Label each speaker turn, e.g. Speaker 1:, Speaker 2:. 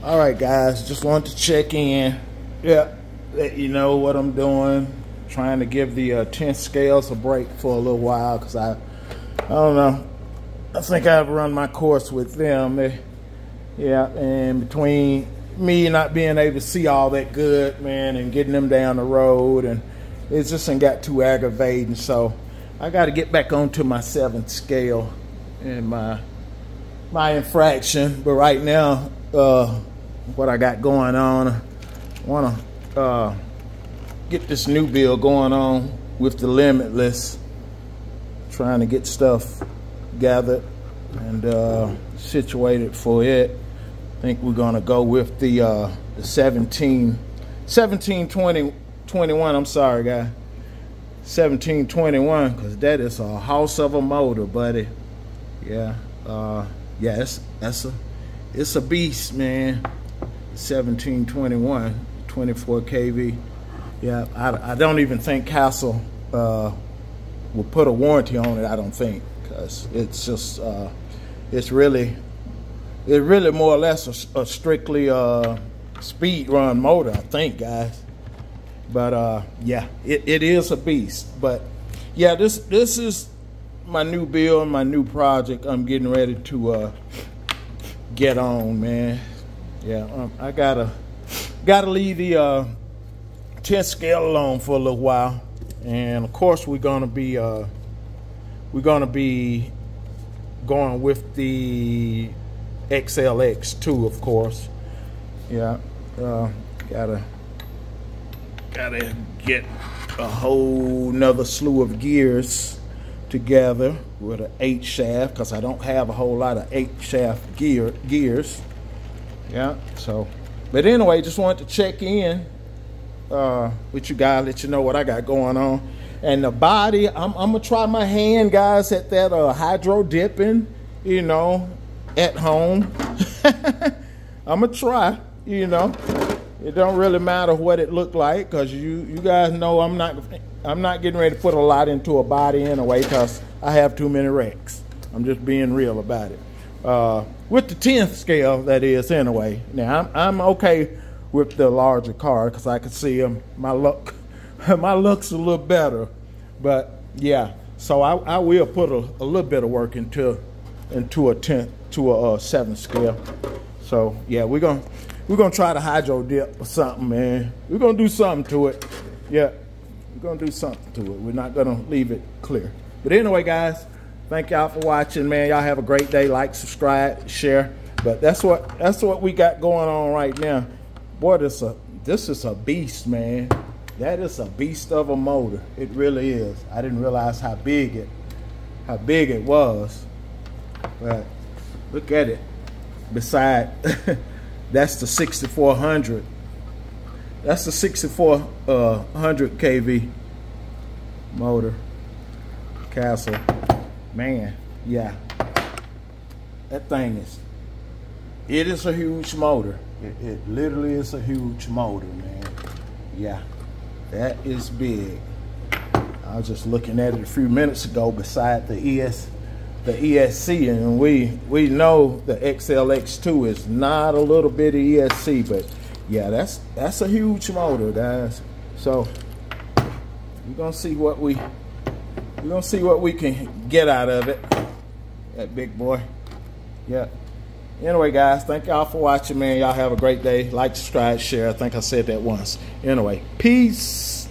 Speaker 1: All right, guys, just wanted to check in. Yeah, let you know what I'm doing. Trying to give the uh, 10 scales a break for a little while because I, I don't know. I think I've run my course with them. They, yeah, and between me not being able to see all that good, man, and getting them down the road, and it just ain't got too aggravating. So I got to get back onto my seventh scale and my my infraction. But right now, uh, what I got going on, want to uh, get this new build going on with the Limitless, trying to get stuff gathered and uh, situated for it. I think we're gonna go with the uh, the 17, 17, 20, 21. I'm sorry, guy. 1721, because that is a house of a motor, buddy. Yeah, uh, yeah, it's, that's a, it's a beast, man. 1721, 24 kV. Yeah, I, I don't even think Castle uh, will put a warranty on it. I don't think, because it's just, uh, it's really it's really more or less a, a strictly uh, speed run motor, I think, guys. But uh, yeah, it, it is a beast. But yeah, this this is my new build, my new project. I'm getting ready to uh, get on, man. Yeah, um, I gotta gotta leave the uh, 10 scale alone for a little while, and of course we're gonna be uh, we're gonna be going with the XLX2, of course. Yeah, uh, gotta gotta get a whole nother slew of gears together with an eight shaft because I don't have a whole lot of eight shaft gear gears. Yeah, so but anyway, just wanted to check in uh, with you guys, let you know what I got going on. And the body, I'm, I'm gonna try my hand, guys, at that uh, hydro dipping, you know, at home. I'm gonna try, you know. It don't really matter what it looked like because you you guys know I'm not I'm not getting ready to put a lot into a body anyway because I have too many wrecks. I'm just being real about it. Uh, with the 10th scale, that is anyway. Now I'm I'm okay with the larger car because I can see them. My look my looks a little better, but yeah. So I, I will put a, a little bit of work into into a 10th to a uh, seven scale. So yeah, we're gonna we're gonna try to hydro dip or something, man. We're gonna do something to it. Yeah, we're gonna do something to it. We're not gonna leave it clear. But anyway, guys, thank y'all for watching, man. Y'all have a great day. Like, subscribe, share. But that's what that's what we got going on right now. Boy, this a this is a beast, man. That is a beast of a motor. It really is. I didn't realize how big it how big it was. But Look at it. Beside, that's the 6400. That's the 6400 uh, kV motor. Castle. Man, yeah. That thing is, it is a huge motor. It, it literally is a huge motor, man. Yeah, that is big. I was just looking at it a few minutes ago beside the ES the ESC, and we we know the XLX2 is not a little bit of ESC, but yeah, that's that's a huge motor, guys. So we're gonna see what we we're gonna see what we can get out of it. That big boy. Yeah. Anyway, guys, thank y'all for watching, man. Y'all have a great day. Like, subscribe, share. I think I said that once. Anyway, peace.